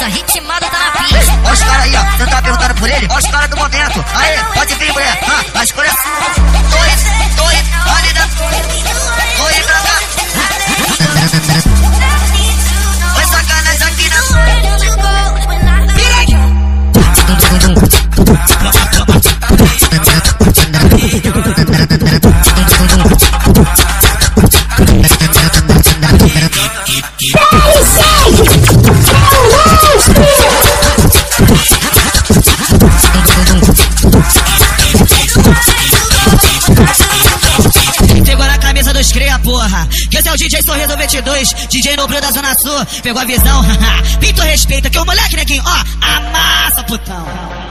pizza, ritmado tá na pista. Olha os caras aí, ó. Você tá perguntando por ele? Olha os caras do momento. Aí, pode vir, mulher. Ah, a escolha é sua. Dois, dois, ali cria, porra. Que esse é o DJ Sorriso 22, DJ Nobro da Zona Sul. Pegou a visão. Pinto respeita, que o moleque neguinho, ó, amassa, putão.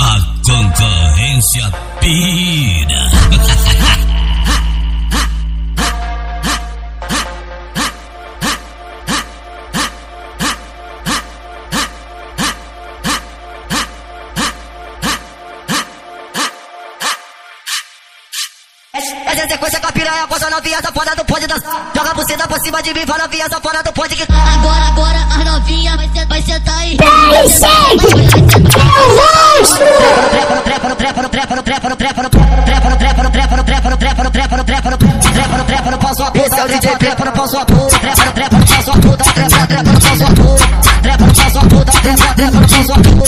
A concorrência pira. Sequência com a piranha, posa novinha, safada do pode dançar. Joga você dá por cima de mim, fala novinha, safada do pode que. Agora, agora, as novinhas vai, ser- vai sentar aí. Trepa no trepa no trepa no trepa no trepa no trepa no trepa no trepa no trepa no trepa no trepa no trepa no trepa no trepa no trepa no pau sua puta, trepa no trepa no pau sua puta, trepa no trepa no pau sua puta, trepa no trepa no pau sua puta, trepa no pau sua puta, trepa no trepa no pau sua puta.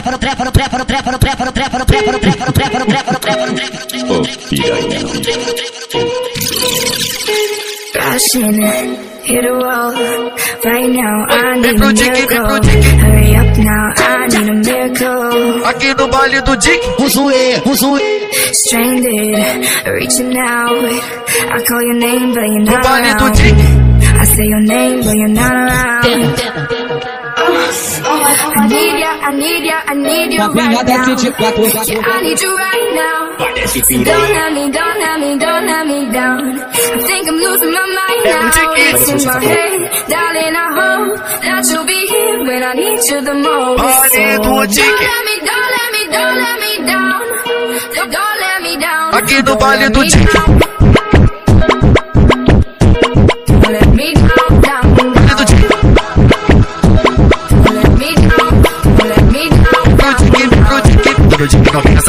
trepa no trepa no trepa no trepa no trepa no trepa no trepa no trepa no trepa no trepa no trepa no trepa no trepa. Crashing it, hit a wall. Right now, I need a miracle. Hurry up now, I need a miracle. Aqui no baile do Dick. O zoe, o zoe. Stranded, reaching out. I call your name, but you're No not baile do around. Dick. I say your name, but you're not around. I need ya, I need ya, I need you right now. Yeah, I need you right now. Don't let me, don't let me, don't let me down. I think I'm losing my mind now. It's in my head, darling. I hope that you'll be here when I need you the most. Baile do don't Dick. let me, don't let me, don't let me down. Don't, don't let me down. Aqui no baile let do me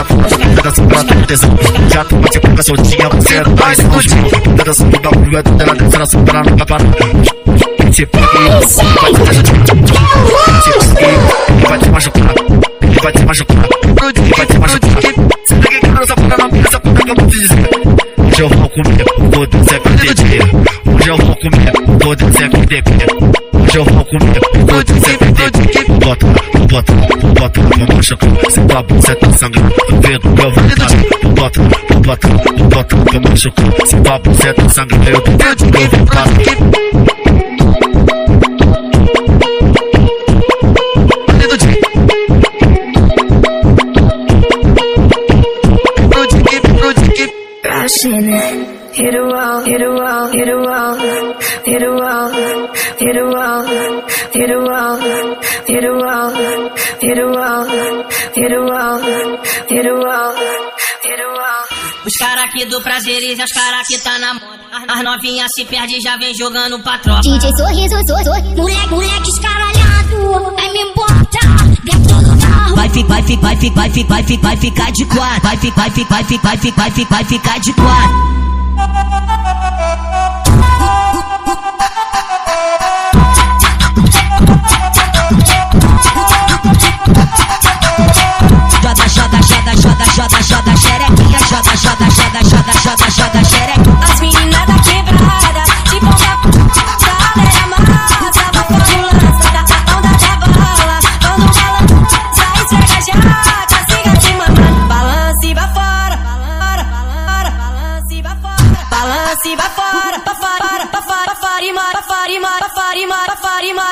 tá forte, dança pra tu tesão. Já tu te pega soltinha, você é do país contigo. Tá dançando da mulher, tu dela dança na sua parada, na parada. Te pega, vai te machucar. Vai te machucar, vai te machucar. Vai te machucar. Você essa puta que eu vou te dizer. Hoje eu vou comer, vou dançar com DD. Hoje eu vou comer, bota, tu bota, tu bota no meu chacru. Se tua blusa tá sangrando, eu vendo meu validade. Tu bota, tu bota, tu bota no meu chacru. Se tua blusa tá sangrando, eu vendo meu validade. crashing Hit a wall, hit a wall, hit a wall, hit a wall, hit a wall, hit a wall hit a wall, hit a wall, hit a wall, hit a wall, hit a wall. Os cara aqui do prazeres e as cara que tá na moda. As- As novinhas se perde já vem jogando pra tropa. DJ sorriso, sorriso, moleque, moleque escaralhado, vai me botar dentro do carro. Vai ficar, vai ficar, vai ficar, vai ficar, vai ficar, vai ficar de quatro. Vai ficar, vai ficar, vai ficar, vai ficar, vai ficar, vai ficar de quatro. Fatima,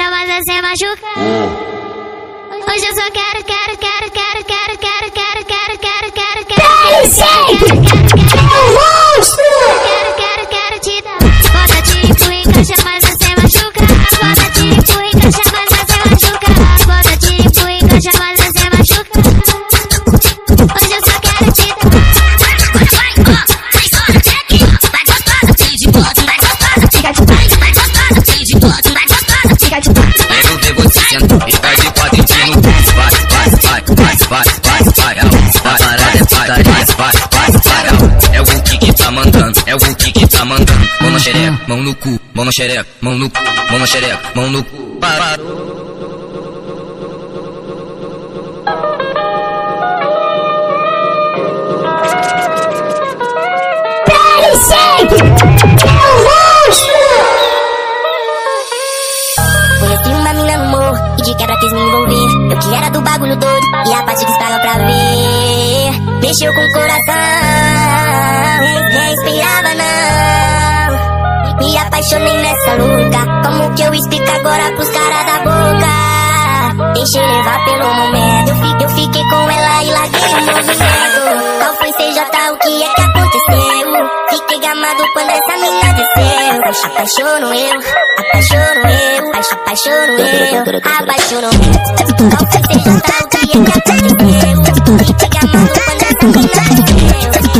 é sem machucar. Hoje eu só quero, quero, quero, quero, quero, quero, quero, quero, quero, quero, quero, quero, quero, quero, é o Hulk que tá mandando. Mão na xereca, mão no cu, mão na xereca, mão no cu, mão na xereca, mão no cu. E de quebra quis me envolver. Eu que era do bagulho doido e a parte que estava pra ver. Mexeu com o coração, inspirava não. Me apaixonei nessa louca. Como que eu explico agora pros caras da boca? Deixei levar pelo momento. Eu, fi- eu fiquei com ela e larguei o movimento. Qual foi CJ? O que é que aconteceu? Fiquei gamado quando essa mina desceu. Apaixono eu, apaixono eu, apa- apaixono eu, apaixono eu. Qual foi CJ? O que é que aconteceu? Fiquei gamado quando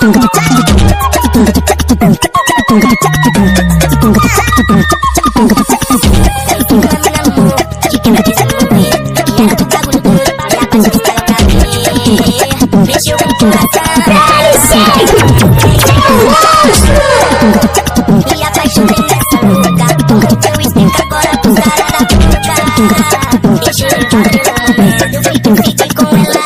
Agora tu vai parar Deixa eu ir embora Eu vou ter que